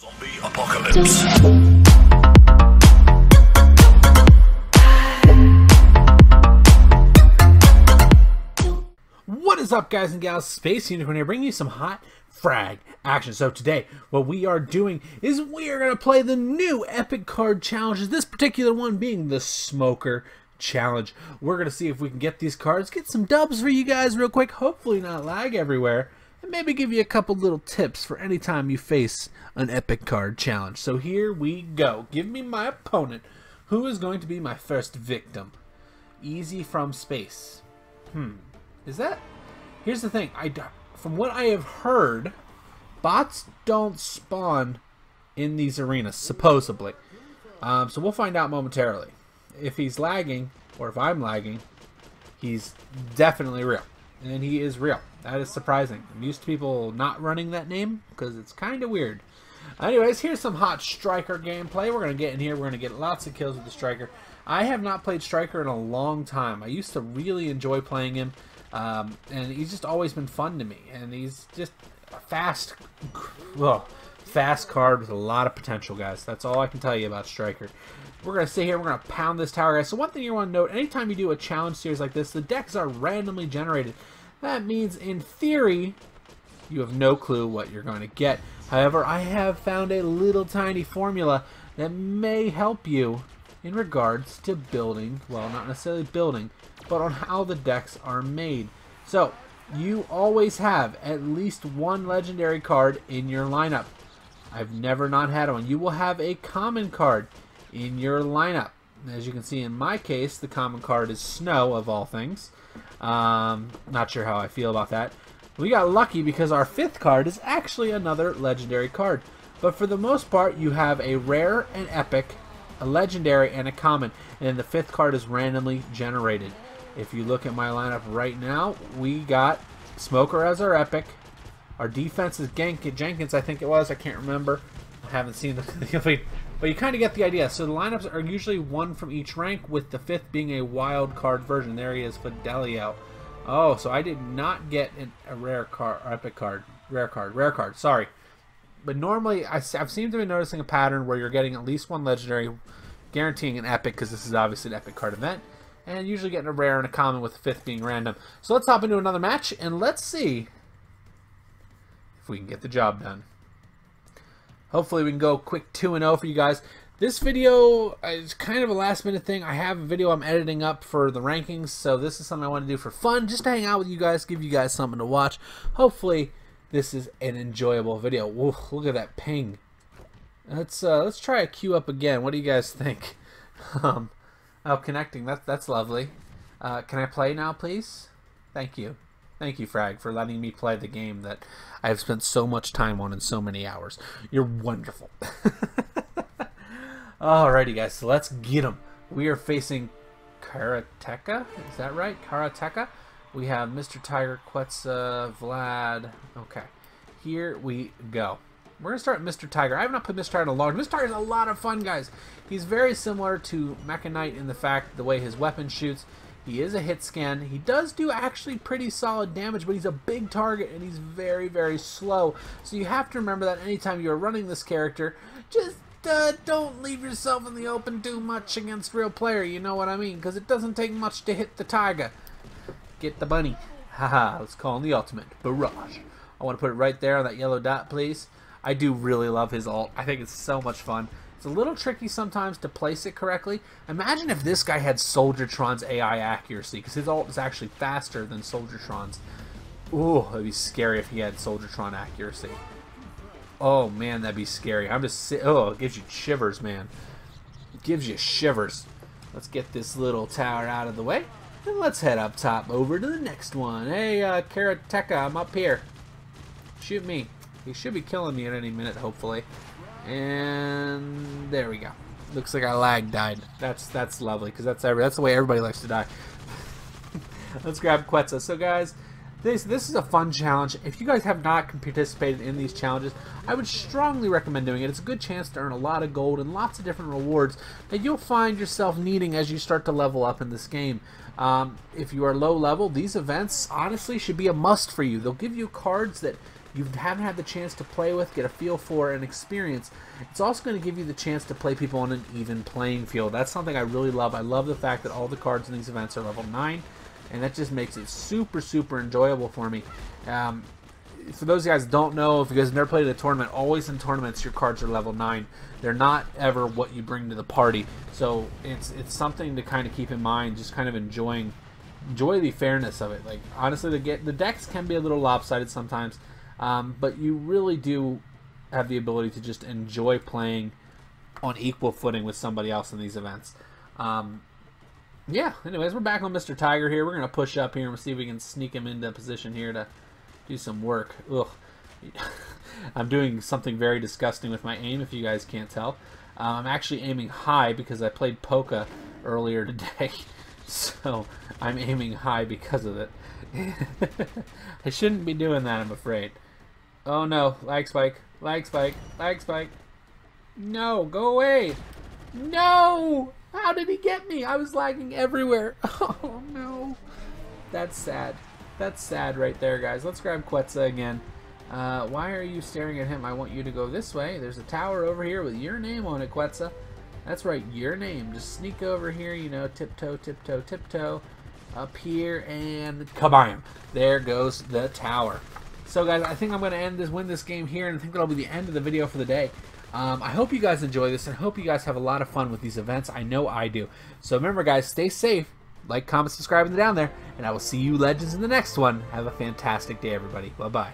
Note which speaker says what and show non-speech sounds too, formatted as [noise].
Speaker 1: Zombie apocalypse.
Speaker 2: What is up, guys and gals? Space Unicorn here, bringing you some hot frag action. So today, what we are doing is we are going to play the new Epic Card Challenges. This particular one being the Smoker Challenge. We're going to see if we can get these cards, get some dubs for you guys real quick, hopefully not lag everywhere, and maybe give you a couple little tips for any time you face an Epic Card Challenge. So here we go. Give me my opponent. Who is going to be my first victim? Easy from space. Hmm. Is that? Here's the thing. I from what I have heard, bots don't spawn in these arenas supposedly. Um, so we'll find out momentarily. If he's lagging or if I'm lagging, he's definitely real, and he is real. That is surprising. I'm used to people not running that name because it's kind of weird. Anyways, here's some hot striker gameplay. We're gonna get in here. We're gonna get lots of kills with the striker. I have not played striker in a long time. I used to really enjoy playing him. Um, and he's just always been fun to me. And he's just a fast, well, fast card with a lot of potential, guys. That's all I can tell you about Striker. We're going to sit here, we're going to pound this tower, guys. So one thing you want to note, anytime you do a challenge series like this, the decks are randomly generated. That means, in theory, you have no clue what you're going to get. However, I have found a little tiny formula that may help you in regards to building, well, not necessarily building, but on how the decks are made. So, you always have at least one legendary card in your lineup. I've never not had one. You will have a common card in your lineup. As you can see in my case, the common card is Snow, of all things. Um, not sure how I feel about that. We got lucky because our fifth card is actually another legendary card. But for the most part, you have a rare an epic, a legendary, and a common. And the fifth card is randomly generated. If you look at my lineup right now, we got Smoker as our epic. Our defense is Gank Jenkins, I think it was. I can't remember. I haven't seen the [laughs] complete. But you kind of get the idea. So the lineups are usually one from each rank, with the fifth being a wild card version. There he is, Fidelio. Oh, so I did not get an, a rare card, epic card, rare card, rare card. Sorry, but normally I, have seemed to be noticing a pattern where you're getting at least one legendary, guaranteeing an epic because this is obviously an epic card event, and usually getting a rare and a common with the fifth being random. So let's hop into another match and let's see if we can get the job done. Hopefully we can go quick 2 and 0 for you guys. This video is kind of a last minute thing. I have a video I'm editing up for the rankings, so this is something I want to do for fun, just to hang out with you guys, give you guys something to watch. Hopefully this is an enjoyable video. Look at that ping. Let's uh, let's try a queue up again. What do you guys think? [laughs] um, oh, connecting. That's that's lovely. Uh, can I play now, please? Thank you. Thank you, Frag, for letting me play the game that I have spent so much time on in so many hours. You're wonderful. [laughs] Alrighty, guys, so let's get them. We are facing Karateka. Is that right? Karateka. We have Mr. Tiger, Quetzal, Vlad. Okay, here we go. We're going to start Mr. Tiger. I have not put Mr. Tiger in a long Mr. Tiger is a lot of fun, guys. He's very similar to Mecha Knight in the fact the way his weapon shoots. He is a hit scan. He does do actually pretty solid damage, but he's a big target and he's very, very slow. So you have to remember that anytime you're running this character, just uh, don't leave yourself in the open too much against real player, you know what I mean? Because it doesn't take much to hit the tiger. Get the bunny. Haha, let's call him the ultimate. Barrage. I want to put it right there on that yellow dot, please. I do really love his ult. I think it's so much fun. It's a little tricky sometimes to place it correctly. Imagine if this guy had Soldiertron's AI accuracy, because his ult is actually faster than Soldiertron's. Ooh, that'd be scary if he had Soldiertron accuracy. Oh man, that'd be scary. I'm just oh, it gives you shivers, man. It gives you shivers. Let's get this little tower out of the way, and let's head up top over to the next one. Hey, uh, Karateka, I'm up here. Shoot me. He should be killing me at any minute, hopefully. And there we go. Looks like our lag died. That's that's lovely because that's every that's the way everybody likes to die. [laughs] Let's grab Quetzal. So guys, this this is a fun challenge. If you guys have not participated in these challenges, I would strongly recommend doing it. It's a good chance to earn a lot of gold and lots of different rewards that you'll find yourself needing as you start to level up in this game. Um, if you are low level, these events honestly should be a must for you. They'll give you cards that you haven't had the chance to play with, get a feel for, and experience. It's also going to give you the chance to play people on an even playing field. That's something I really love. I love the fact that all the cards in these events are level 9, and that just makes it super, super enjoyable for me. Um, for those guys don't know, if you guys never played a tournament, always in tournaments your cards are level nine. They're not ever what you bring to the party. So it's it's something to kind of keep in mind. Just kind of enjoying enjoy the fairness of it. Like honestly, the get the decks can be a little lopsided sometimes, um, but you really do have the ability to just enjoy playing on equal footing with somebody else in these events. Um, yeah. Anyways, we're back on Mr. Tiger here. We're gonna push up here and see if we can sneak him into position here to do some work. Ugh. [laughs] I'm doing something very disgusting with my aim, if you guys can't tell. Uh, I'm actually aiming high because I played Poka earlier [laughs] today. So I'm aiming high because of it. [laughs] I shouldn't be doing that, I'm afraid. Oh no, lag spike, lag spike, lag spike. No, go away. No! How did he get me? I was lagging everywhere. [laughs] Oh no. That's sad. That's sad right there, guys. Let's grab Quetzal again. Uh, why are you staring at him? I want you to go this way. There's a tower over here with your name on it, Quetzal. That's right, your name. Just sneak over here, you know, tiptoe, tiptoe, tiptoe. Up here, and kabam! There goes the tower. So, guys, I think I'm going to end this, win this game here, and I think that'll be the end of the video for the day. Um, I hope you guys enjoy this, and hope you guys have a lot of fun with these events. I know I do. So remember, guys, stay safe, like, comment, subscribe, and down there. And I will see you legends in the next one. Have a fantastic day, everybody. Bye-bye.